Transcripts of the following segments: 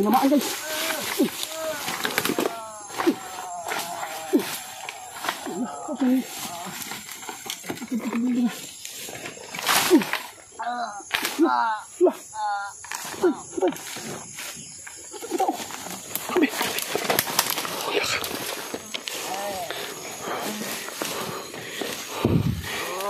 Tinamaan guys.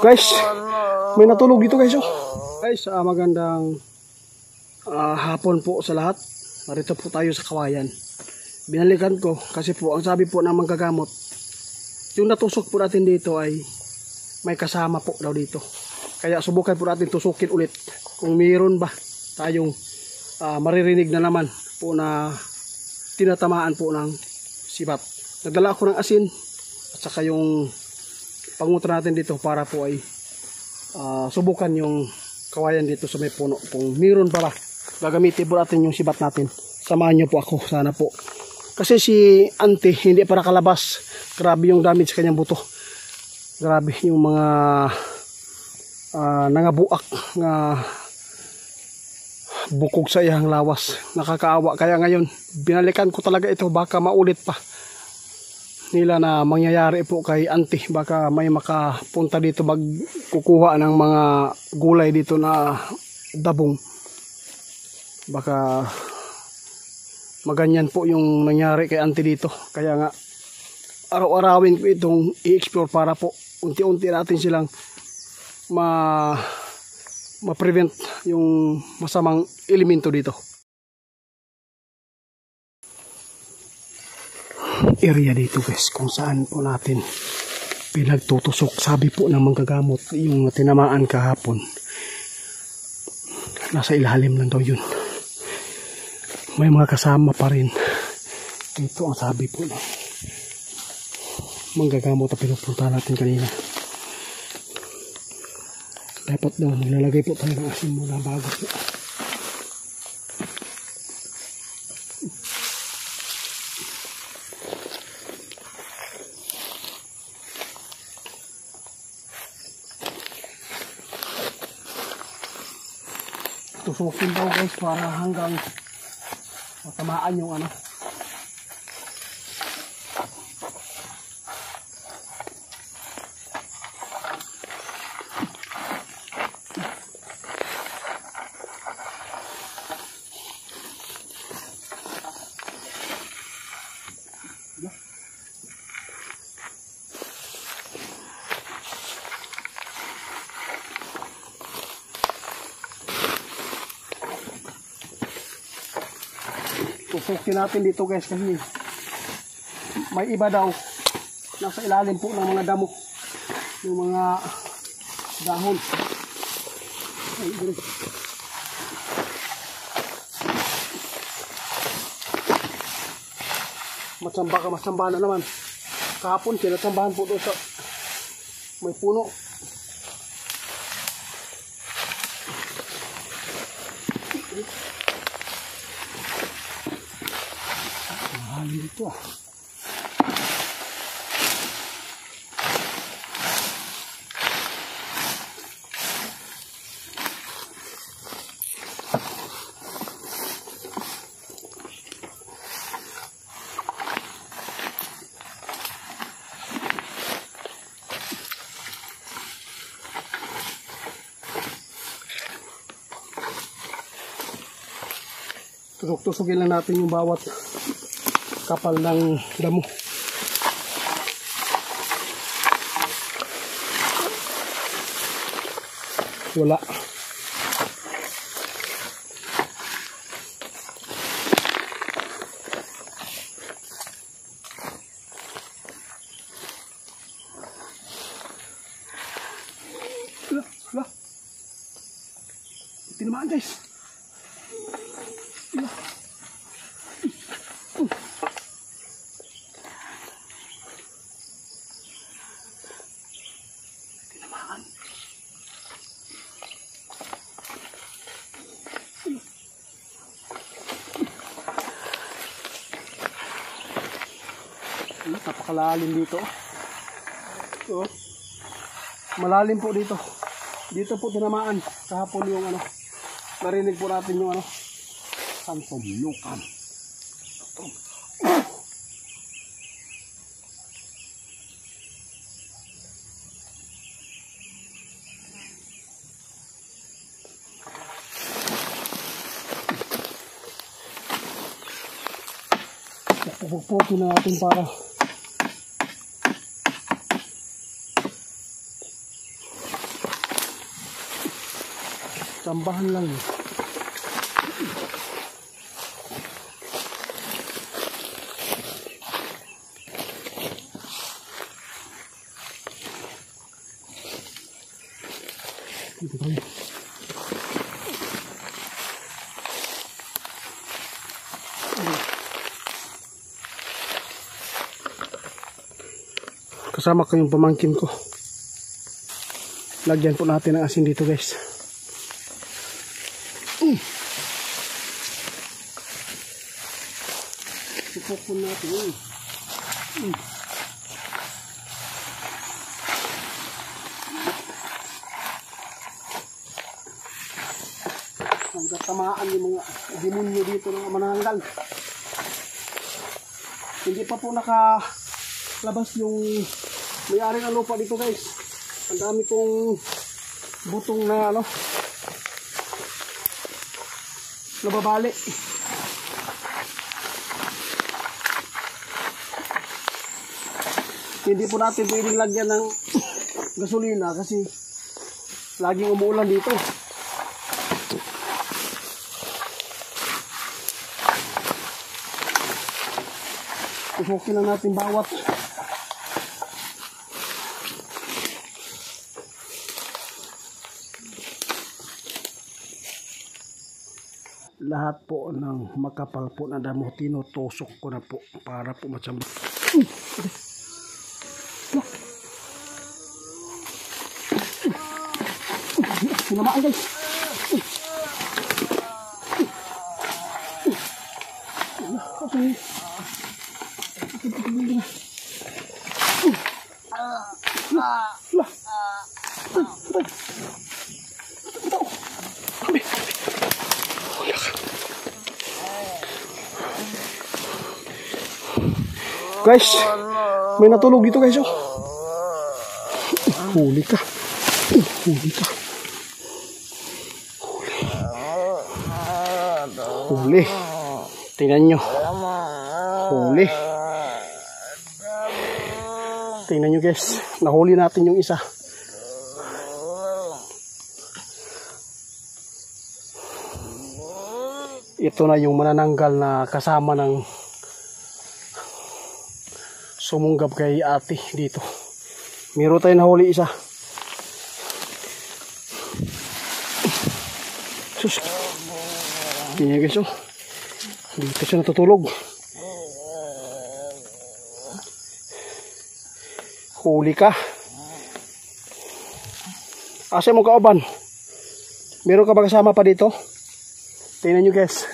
Guys, may natulog dito guys. Oh. Guys, ah, magandang ah, hapon po sa lahat. Narito po tayo sa kawayan. Binalikan ko kasi po ang sabi po ng manggagamot, yung natusok po natin dito ay may kasama po daw dito. Kaya subukan po natin tusukin ulit kung mayroon ba tayong ah, maririnig na naman po na tinatamaan po ng sibat. Nagdala ako ng asin at saka yung pangutra natin dito para po ay ah, subukan yung kawayan dito sa may puno. Kung mayroon pa ba, gagamitin po natin yung sibat natin. Samahan niyo po ako, sana po. Kasi si auntie, hindi pa nakalabas. Grabe yung damage sa kanyang buto. Grabe yung mga ah, nangabuak nga bukog sa iyang lawas. Nakakaawa. Kaya ngayon, binalikan ko talaga ito. Baka maulit pa nila na mangyayari po kay auntie. Baka may makapunta dito magkukuha ng mga gulay dito na dabong. Baka maganyan po yung nangyari kay auntie dito. Kaya nga, araw-arawin ko itong i-explore para po unti-unti natin silang ma ma-prevent yung masamang elemento dito. Area dito guys kung saan po natin pinagtutusok. Sabi po ng manggagamot yung tinamaan kahapon. Nasa ilalim lang daw yun. May mga kasama pa rin. Ito ang sabi po ng manggagamot na pinupunta natin kanina. Dapat daw maglalagay po tayo ng asin muna bago po. Tusukin daw guys para hanggang matamaan yung ano. Tusukin natin dito guys kasi may iba daw. Nasa ilalim po ng mga damo. Yung mga dahon. Ay, dire. matsamba ka matsamba na naman. Kahapon sinatsambahan po doon sa may puno ito. Tusok-tusokin lang natin yung bawat kapal ng damo. Wala. Wala, wala. Tinamaan guys. Napakalalim dito. So, malalim po dito. Dito po tinamaan. Kahapon yung ano, narinig po natin yung ano, santom lukan. Pupupupin na natin para Tambahan lang eh. Dito. Kasama ko pamangkin ko. Lagyan po natin ng asin dito guys. Supokon natin. Mm. Hanggang tamaan yung mga demonyo dito ng mananggal. Hindi pa po nakalabas yung may-ari ng lupa dito guys. Ang dami pong butong na ano nababali. Hindi po natin pwedeng lagyan ng gasolina kasi laging umuulan dito. Pusokin lang natin bawat lahat po ng makapal po na damo tinutusok ko na po para po matsamba. Sinamaan guys. Okay. Guys, may natulog dito guys. Oh. Huli ka. Huli ka. Huli. Tingnan nyo. Huli. Tingnan nyo guys. Nahuli natin yung isa. Ito na yung manananggal na kasama ng sumunggab kay ate dito. Meron tayo nahuli isa. Sus. Tingnan guys oh. Dito siya natutulog. Huli ka. Asa mo kauban? Meron ka ba kasama pa dito? Tingnan nyo guys.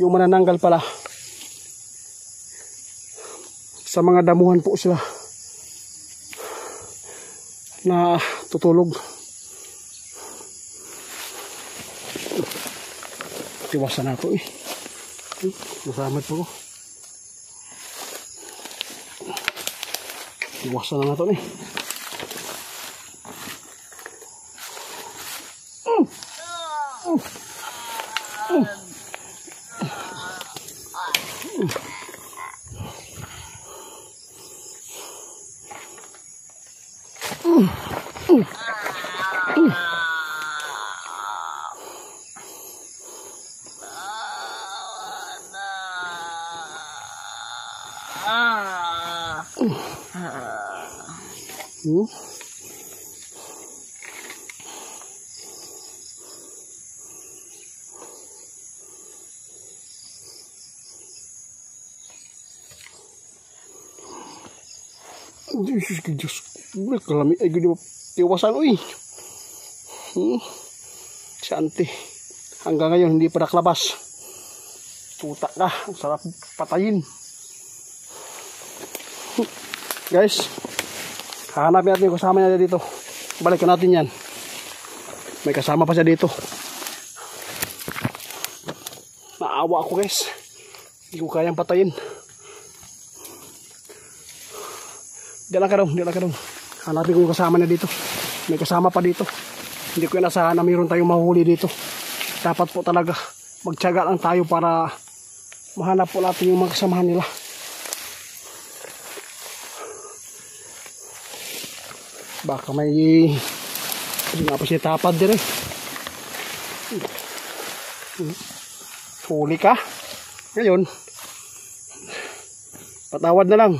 Yung manananggal pala. Sa mga damuhan po sila. Na tutulog. Tiwasan na to eh. Nasamad po ko. Tiwasan na na to eh. Hmm? Diyos ko, Diyos ko. Wala kalami. Ay, gudi mo. Tiwasan, uy. Hmm? Si auntie. Hanggang ngayon, hindi pa naklabas. Tuta ka. Ang sarap patayin. Guys, Hanapin natin yung kasama niya dito. Balikan natin yan. May kasama pa siya dito. Naawa ako guys. Hindi ko kayang patayin. Di lang ka daw, di lang ka. Hanapin ko yung kasama niya dito. May kasama pa dito. Hindi ko inasahan na mayroon tayong mahuli dito. Dapat po talaga magtyaga lang tayo para mahanap po natin yung mga kasamahan nila. baka may ginapos niya tapad dire eh. huli ka. Ngayon patawad na lang.